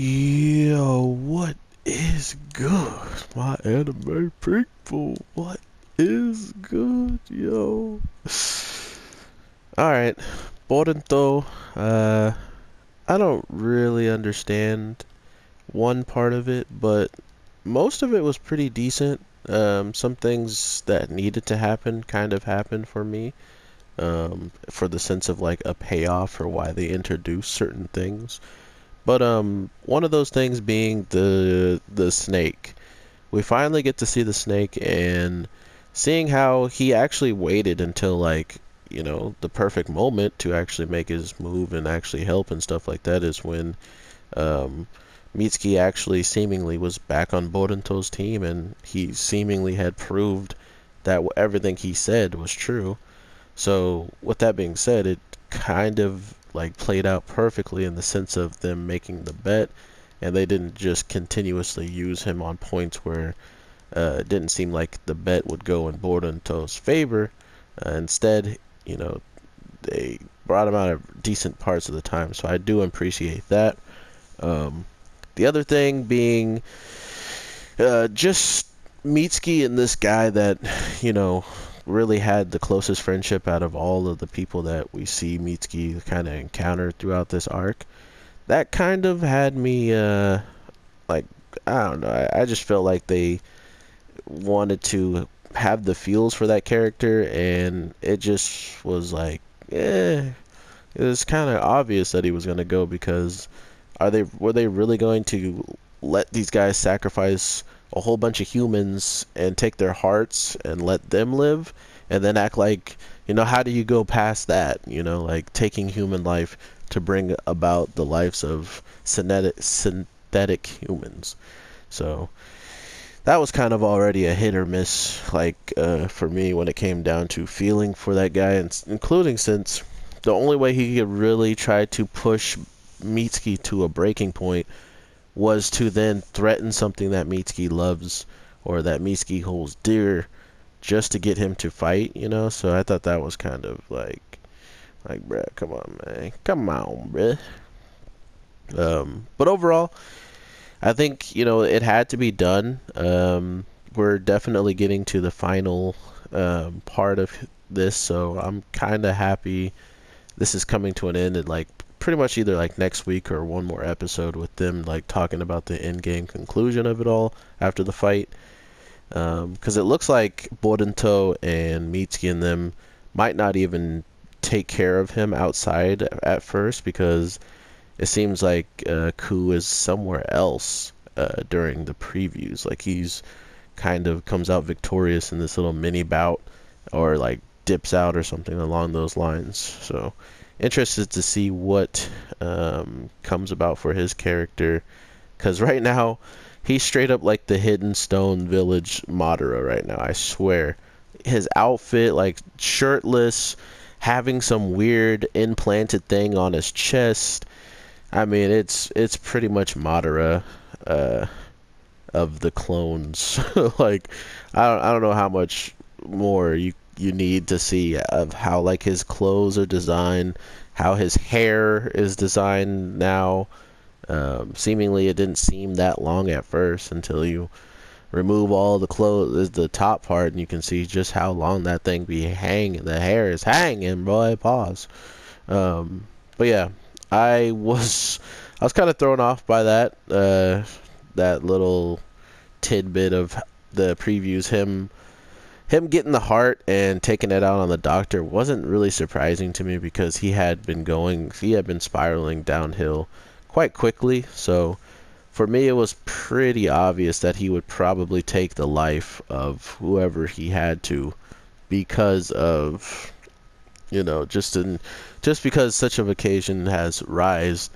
Yo, what is good? My anime people, what is good, yo? Alright, Boruto, uh, I don't really understand one part of it, but most of it was pretty decent. Um, some things that needed to happen kind of happened for me, um, for the sense of like a payoff for why they introduced certain things. But um, one of those things being the the snake. We finally get to see the snake and seeing how he actually waited until like you know the perfect moment to actually make his move and actually help and stuff like that is when um, Mitsuki actually seemingly was back on Boruto's team and he seemingly had proved that everything he said was true. So with that being said, it kind of like played out perfectly in the sense of them making the bet and they didn't just continuously use him on points where uh, it didn't seem like the bet would go in Boruto's favor. Uh, instead, you know, they brought him out of decent parts of the time, so I do appreciate that. Um, the other thing being uh, just Mitsuki and this guy that, you know, really had the closest friendship out of all of the people that we see Mitsuki kind of encounter throughout this arc. That kind of had me, uh, like, I don't know. I, I just felt like they wanted to have the feels for that character, and it just was like, eh. It was kind of obvious that he was going to go because are they were they really going to let these guys sacrifice a whole bunch of humans and take their hearts and let them live and then act like you know how do you go past that you know like taking human life to bring about the lives of synthetic synthetic humans. So that was kind of already a hit or miss like uh, for me when it came down to feeling for that guy and including since the only way he could really try to push Mitsuki to a breaking point was to then threaten something that Mitsuki loves or that Mitsuki holds dear just to get him to fight, you know? So I thought that was kind of like like bruh, come on man. Come on, bruh. Um but overall I think, you know, it had to be done. Um we're definitely getting to the final um, part of this, so I'm kind of happy this is coming to an end and like pretty much either like next week or one more episode with them like talking about the end game conclusion of it all after the fight. Because um, it looks like Boruto and Mitsuki and them might not even take care of him outside at first because it seems like uh, Ku is somewhere else uh, during the previews. Like he's kind of comes out victorious in this little mini bout or like dips out or something along those lines. So interested to see what um, comes about for his character. Because right now he's straight up like the hidden stone village Madara right now I swear. His outfit like shirtless having some weird implanted thing on his chest. I mean it's it's pretty much Madara uh, of the clones. Like I don't, I don't know how much more you you need to see of how like his clothes are designed, how his hair is designed now. Um, seemingly, it didn't seem that long at first until you remove all the clothes, the top part, and you can see just how long that thing be hanging. The hair is hanging, boy. Pause. Um, but yeah, I was I was kind of thrown off by that uh, that little tidbit of the previews. Him him getting the heart and taking it out on the doctor wasn't really surprising to me because he had been going, he had been spiraling downhill quite quickly. So for me, it was pretty obvious that he would probably take the life of whoever he had to because of, you know, just in, just because such an occasion has rise,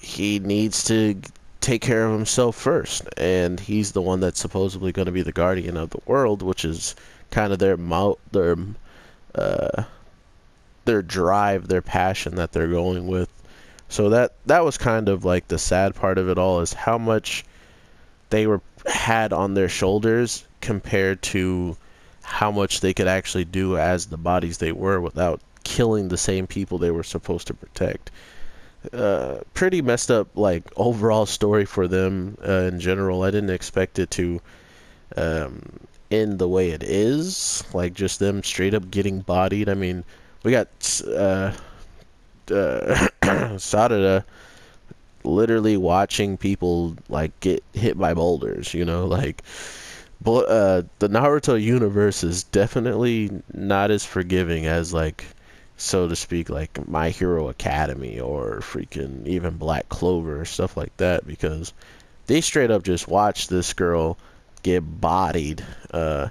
he needs to take care of himself first, and he's the one that's supposedly going to be the guardian of the world, which is kind of their mo- their uh, their drive, their passion that they're going with. So that that was kind of like the sad part of it all is how much they were had on their shoulders compared to how much they could actually do as the bodies they were without killing the same people they were supposed to protect. Uh, pretty messed up like overall story for them uh, in general. I didn't expect it to um, end the way it is, like just them straight up getting bodied. I mean, we got uh, uh, Sarada literally watching people like get hit by boulders. You know, like. But uh, the Naruto universe is definitely not as forgiving as like so to speak, like My Hero Academy or freaking even Black Clover stuff like that because they straight up just watch this girl get bodied. Uh,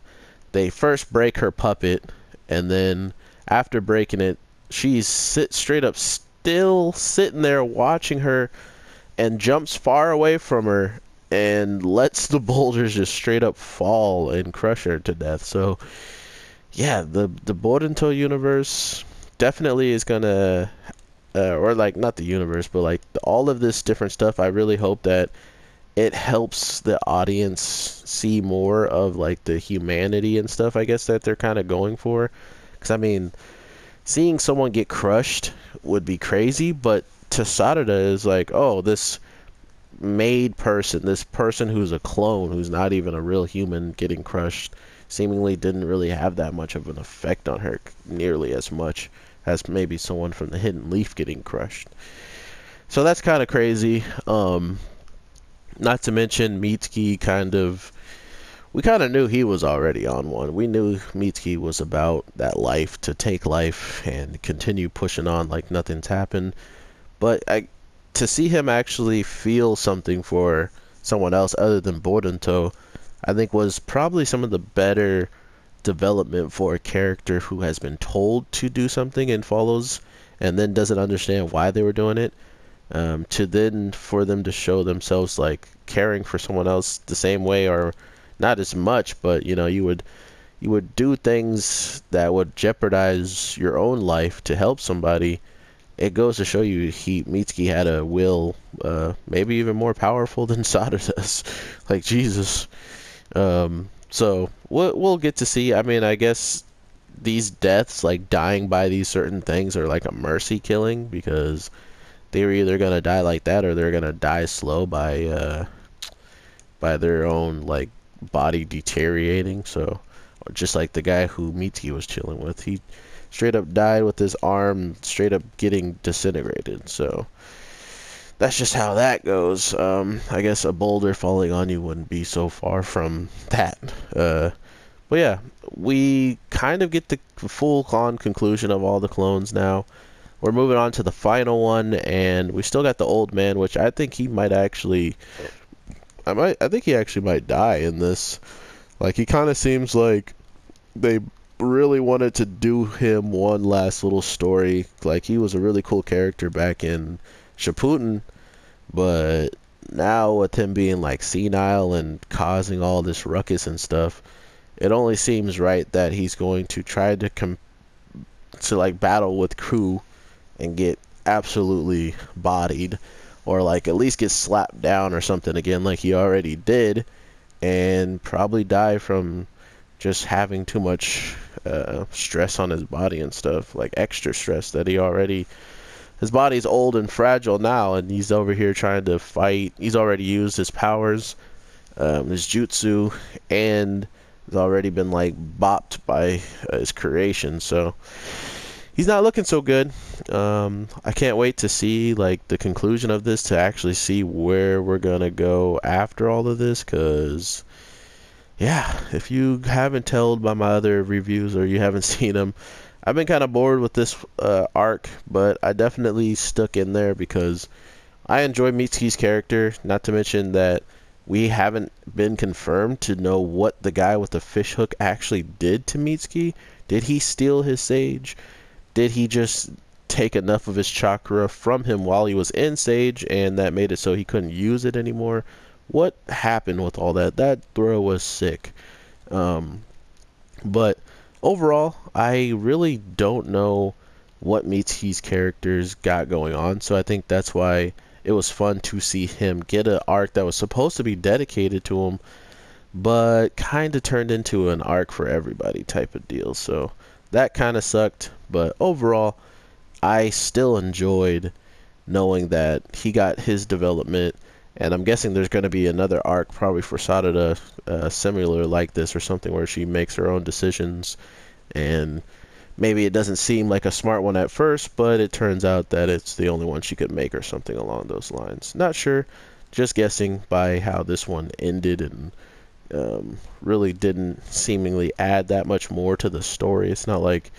they first break her puppet, and then after breaking it, she's sit straight up still sitting there watching her and jumps far away from her and lets the boulders just straight up fall and crush her to death. So yeah, the the Boruto universe definitely is gonna, uh, or like not the universe, but like all of this different stuff. I really hope that it helps the audience see more of like the humanity and stuff. I guess that they're kind of going for, because I mean, seeing someone get crushed would be crazy, but to Sarada is like, oh, this made person, this person who's a clone, who's not even a real human, getting crushed, seemingly didn't really have that much of an effect on her, nearly as much as maybe someone from the Hidden Leaf getting crushed. So that's kind of crazy. Um, not to mention Mitsuki kind of we kind of knew he was already on one. We knew Mitsuki was about that life to take life and continue pushing on like nothing's happened. But I, to see him actually feel something for someone else other than Boruto, I think was probably some of the better development for a character who has been told to do something and follows and then doesn't understand why they were doing it um, to then for them to show themselves like caring for someone else the same way or not as much but you know you would you would do things that would jeopardize your own life to help somebody. It goes to show you he Mitsuki had a will uh, maybe even more powerful than Sada does. Like Jesus. Um, so we'll we'll get to see. I mean, I guess these deaths, like dying by these certain things, are like a mercy killing because they're either gonna die like that or they're gonna die slow by uh, by their own like body deteriorating. So, just like the guy who Mitsuki was chilling with, he straight up died with his arm straight up getting disintegrated. So that's just how that goes. Um, I guess a boulder falling on you wouldn't be so far from that. Uh, but yeah, we kind of get the full con conclusion of all the clones now. We're moving on to the final one, and we still got the old man, which I think he might actually. I might. I think he actually might die in this. Like he kind of seems like they really wanted to do him one last little story. Like he was a really cool character back in Shippuden, but now with him being like senile and causing all this ruckus and stuff, it only seems right that he's going to try to com- to like battle with Ku and get absolutely bodied or like at least get slapped down or something again like he already did and probably die from just having too much uh, stress on his body and stuff like extra stress that he already his body's old and fragile now, and he's over here trying to fight. He's already used his powers, um, his jutsu, and has already been like bopped by uh, his creation. So he's not looking so good. Um, I can't wait to see like the conclusion of this to actually see where we're gonna go after all of this, cause yeah, if you haven't told by my other reviews or you haven't seen them I've been kind of bored with this uh, arc, but I definitely stuck in there because I enjoy Mitsuki's character. Not to mention that we haven't been confirmed to know what the guy with the fishhook actually did to Mitsuki. Did he steal his sage? Did he just take enough of his chakra from him while he was in sage and that made it so he couldn't use it anymore? What happened with all that? That throw was sick. Um, but overall, I really don't know what Mitsuki's characters got going on, so I think that's why it was fun to see him get an arc that was supposed to be dedicated to him, but kind of turned into an arc for everybody type of deal. So that kind of sucked, but overall, I still enjoyed knowing that he got his development and I'm guessing there's going to be another arc probably for Sarada uh, similar like this or something where she makes her own decisions and maybe it doesn't seem like a smart one at first, but it turns out that it's the only one she could make or something along those lines. Not sure, just guessing by how this one ended and um, really didn't seemingly add that much more to the story. It's not like,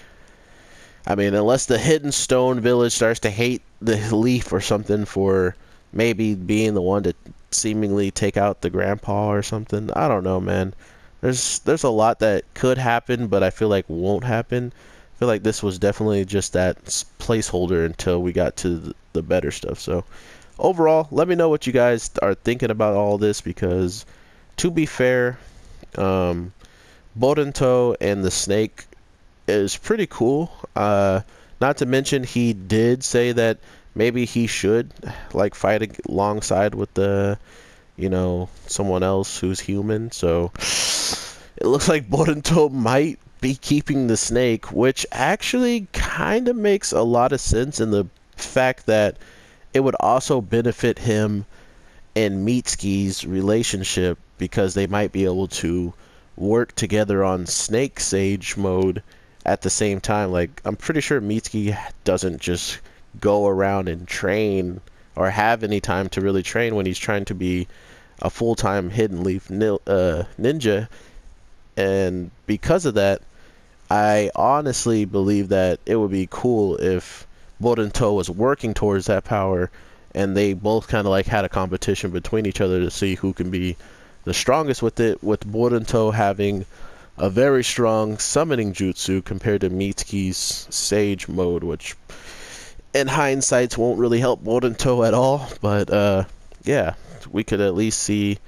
I mean, unless the Hidden Stone Village starts to hate the Leaf or something for maybe being the one to seemingly take out the grandpa or something. I don't know, man. There's there's a lot that could happen, but I feel like won't happen. I feel like this was definitely just that placeholder until we got to the better stuff. So overall, let me know what you guys are thinking about all this because to be fair, um, Boruto and the snake is pretty cool. Uh, not to mention, he did say that maybe he should like fight alongside with the you know someone else who's human. So it looks like Boruto might be keeping the snake which actually kind of makes a lot of sense in the fact that it would also benefit him and Mitsuki's relationship because they might be able to work together on snake sage mode at the same time. Like I'm pretty sure Mitsuki doesn't just go around and train or have any time to really train when he's trying to be a full-time hidden leaf uh, ninja. And because of that i honestly believe that it would be cool if Boruto was working towards that power and they both kind of like had a competition between each other to see who can be the strongest with it with Boruto having a very strong summoning jutsu compared to Mitsuki's sage mode which in hindsight won't really help Boruto at all, but uh, yeah, we could at least see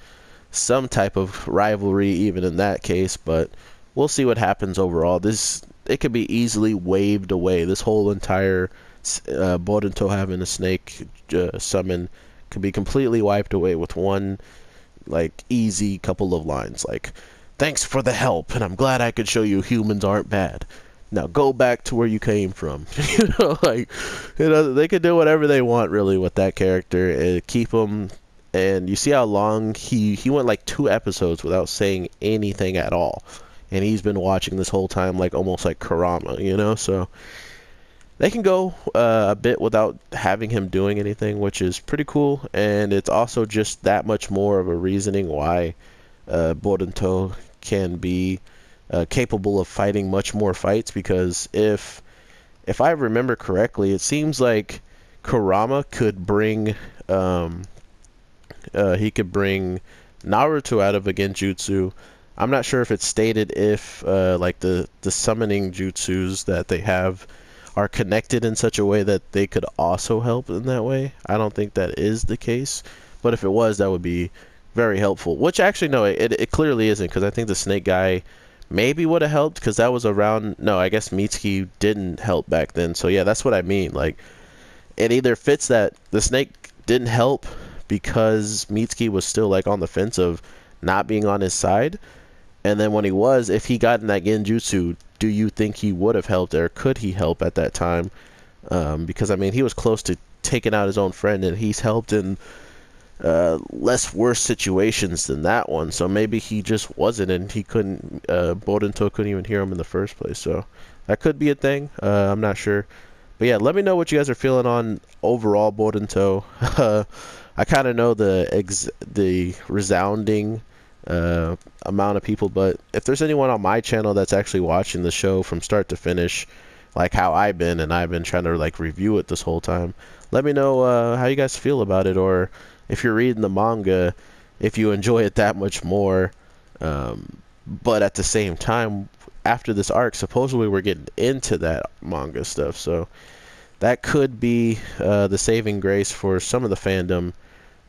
some type of rivalry even in that case, but we'll see what happens overall. This it could be easily waved away. This whole entire uh, having a snake uh, summon could be completely wiped away with one like easy couple of lines like thanks for the help and I'm glad I could show you humans aren't bad. Now go back to where you came from. you know, like you know, they could do whatever they want really with that character and keep him. And you see how long he he went like two episodes without saying anything at all, and he's been watching this whole time like almost like Kurama, you know. So they can go uh, a bit without having him doing anything, which is pretty cool. And it's also just that much more of a reasoning why uh, can be uh, capable of fighting much more fights because if if I remember correctly, it seems like Kurama could bring um, uh, he could bring Naruto out of a genjutsu. I'm not sure if it's stated if uh, like the the summoning jutsus that they have are connected in such a way that they could also help in that way. I don't think that is the case, but if it was, that would be very helpful. Which actually no, it it clearly isn't because I think the snake guy maybe would have helped because that was around. No, I guess Mitsuki didn't help back then. So yeah, that's what I mean. Like, it either fits that the snake didn't help because Mitsuki was still like on the fence of not being on his side, and then when he was, if he got in that genjutsu, do you think he would have helped or could he help at that time? Um, because I mean, he was close to taking out his own friend, and he's helped in uh, less worse situations than that one. So maybe he just wasn't, and he couldn't. Uh, Boruto couldn't even hear him in the first place. So that could be a thing. Uh, I'm not sure. But yeah, let me know what you guys are feeling on overall Boruto. I kind of know the ex- the resounding uh, amount of people, but if there's anyone on my channel that's actually watching the show from start to finish, like how I've been, and I've been trying to like review it this whole time, let me know uh, how you guys feel about it, or if you're reading the manga, if you enjoy it that much more. Um, but at the same time, after this arc, supposedly we're getting into that manga stuff, so that could be uh, the saving grace for some of the fandom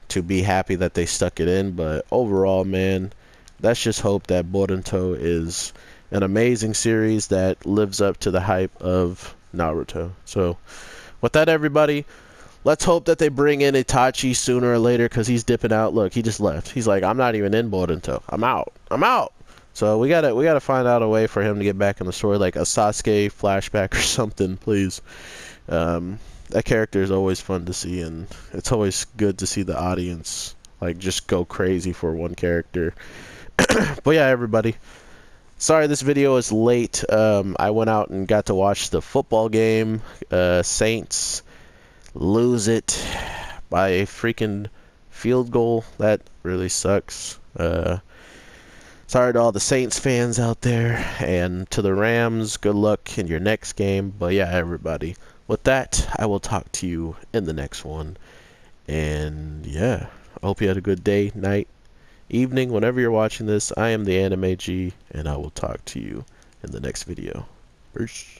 to be happy that they stuck it in. But overall, man, let's just hope that Boruto is an amazing series that lives up to the hype of Naruto. So, with that, everybody, Let's hope that they bring in Itachi sooner or later because he's dipping out. Look, he just left. He's like, I'm not even in Boruto. I'm out. I'm out. So we gotta we gotta find out a way for him to get back in the story, like a Sasuke flashback or something, please. Um, that character is always fun to see, and it's always good to see the audience like just go crazy for one character. but yeah, everybody. Sorry, this video is late. Um, I went out and got to watch the football game. Uh, Saints lose it by a freaking field goal. That really sucks. Uh, sorry to all the Saints fans out there, and to the Rams. Good luck in your next game. But yeah, everybody. With that, I will talk to you in the next one. And yeah, I hope you had a good day, night, evening, whenever you're watching this. I am the Anime G, and I will talk to you in the next video. Peace.